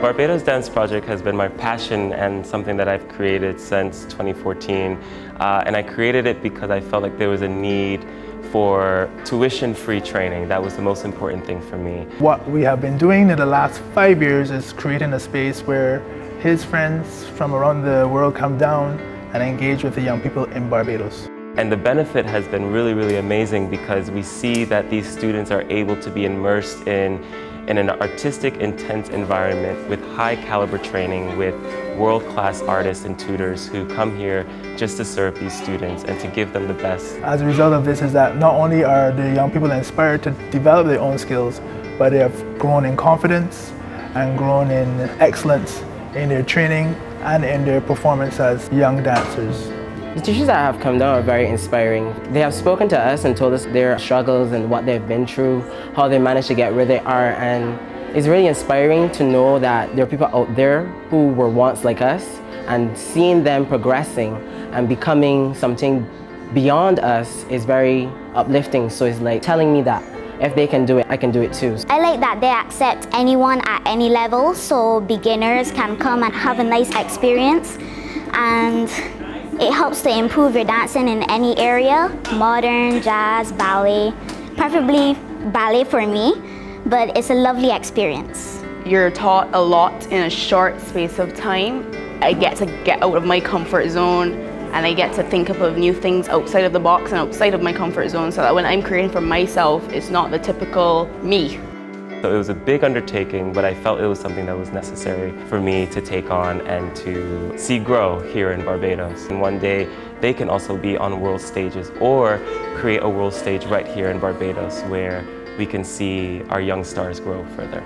Barbados Dance Project has been my passion and something that I've created since 2014. Uh, and I created it because I felt like there was a need for tuition-free training. That was the most important thing for me. What we have been doing in the last five years is creating a space where his friends from around the world come down and engage with the young people in Barbados. And the benefit has been really, really amazing because we see that these students are able to be immersed in, in an artistic, intense environment with high caliber training with world-class artists and tutors who come here just to serve these students and to give them the best. As a result of this is that not only are the young people inspired to develop their own skills, but they have grown in confidence and grown in excellence in their training and in their performance as young dancers. The teachers that have come down are very inspiring. They have spoken to us and told us their struggles and what they've been through, how they managed to get where they are, and it's really inspiring to know that there are people out there who were once like us and seeing them progressing and becoming something beyond us is very uplifting. So it's like telling me that if they can do it, I can do it too. I like that they accept anyone at any level so beginners can come and have a nice experience and it helps to improve your dancing in any area, modern, jazz, ballet, preferably ballet for me, but it's a lovely experience. You're taught a lot in a short space of time. I get to get out of my comfort zone and I get to think up of new things outside of the box and outside of my comfort zone so that when I'm creating for myself, it's not the typical me. So it was a big undertaking, but I felt it was something that was necessary for me to take on and to see grow here in Barbados. And one day they can also be on world stages or create a world stage right here in Barbados where we can see our young stars grow further.